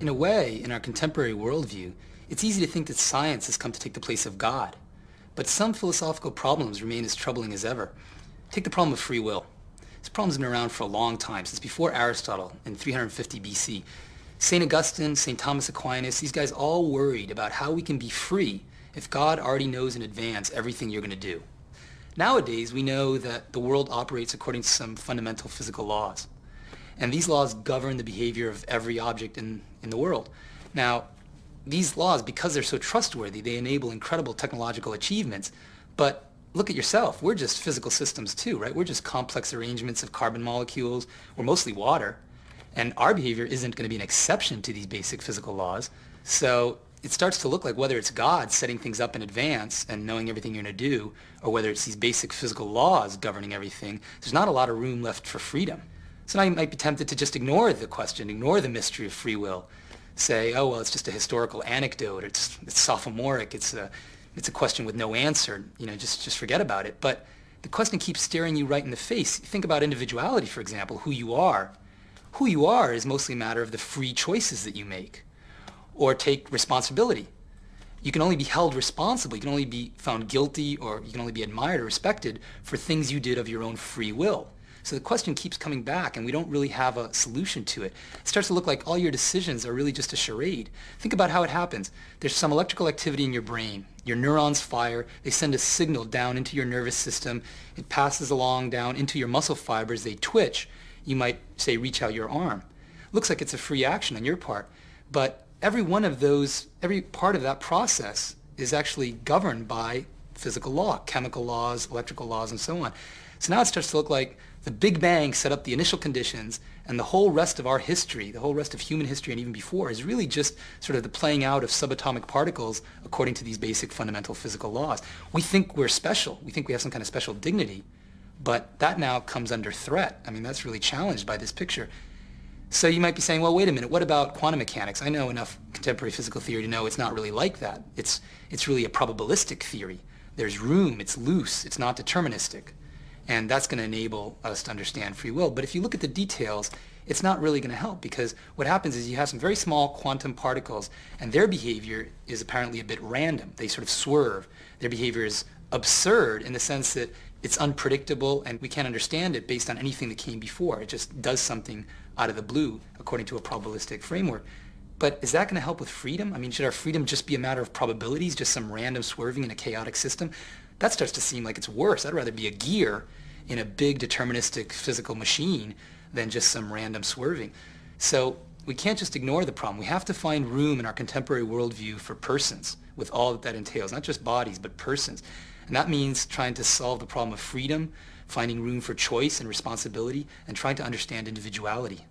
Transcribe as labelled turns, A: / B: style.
A: In a way, in our contemporary worldview, it's easy to think that science has come to take the place of God. But some philosophical problems remain as troubling as ever. Take the problem of free will. This problem's been around for a long time, since before Aristotle in 350 BC. St. Augustine, St. Thomas Aquinas, these guys all worried about how we can be free if God already knows in advance everything you're going to do. Nowadays, we know that the world operates according to some fundamental physical laws. And these laws govern the behavior of every object in, in the world. Now, these laws, because they're so trustworthy, they enable incredible technological achievements. But look at yourself. We're just physical systems too, right? We're just complex arrangements of carbon molecules. We're mostly water. And our behavior isn't going to be an exception to these basic physical laws. So it starts to look like whether it's God setting things up in advance and knowing everything you're going to do, or whether it's these basic physical laws governing everything, there's not a lot of room left for freedom. So now you might be tempted to just ignore the question, ignore the mystery of free will, say, oh, well, it's just a historical anecdote, it's, it's sophomoric, it's a, it's a question with no answer, you know, just, just forget about it. But the question keeps staring you right in the face. Think about individuality, for example, who you are. Who you are is mostly a matter of the free choices that you make. Or take responsibility. You can only be held responsible, you can only be found guilty, or you can only be admired or respected for things you did of your own free will. So the question keeps coming back and we don't really have a solution to it. It starts to look like all your decisions are really just a charade. Think about how it happens. There's some electrical activity in your brain. Your neurons fire. They send a signal down into your nervous system. It passes along down into your muscle fibers. They twitch. You might say reach out your arm. Looks like it's a free action on your part. But every one of those, every part of that process is actually governed by physical law, chemical laws, electrical laws, and so on. So now it starts to look like the Big Bang set up the initial conditions, and the whole rest of our history, the whole rest of human history and even before, is really just sort of the playing out of subatomic particles according to these basic fundamental physical laws. We think we're special. We think we have some kind of special dignity, but that now comes under threat. I mean, that's really challenged by this picture. So you might be saying, well, wait a minute, what about quantum mechanics? I know enough contemporary physical theory to know it's not really like that. It's, it's really a probabilistic theory. There's room, it's loose, it's not deterministic. And that's going to enable us to understand free will. But if you look at the details, it's not really going to help because what happens is you have some very small quantum particles and their behavior is apparently a bit random. They sort of swerve. Their behavior is absurd in the sense that it's unpredictable and we can't understand it based on anything that came before. It just does something out of the blue according to a probabilistic framework. But is that going to help with freedom? I mean, should our freedom just be a matter of probabilities, just some random swerving in a chaotic system? That starts to seem like it's worse. I'd rather be a gear in a big deterministic physical machine than just some random swerving. So we can't just ignore the problem. We have to find room in our contemporary worldview for persons with all that that entails, not just bodies, but persons. And that means trying to solve the problem of freedom, finding room for choice and responsibility, and trying to understand individuality.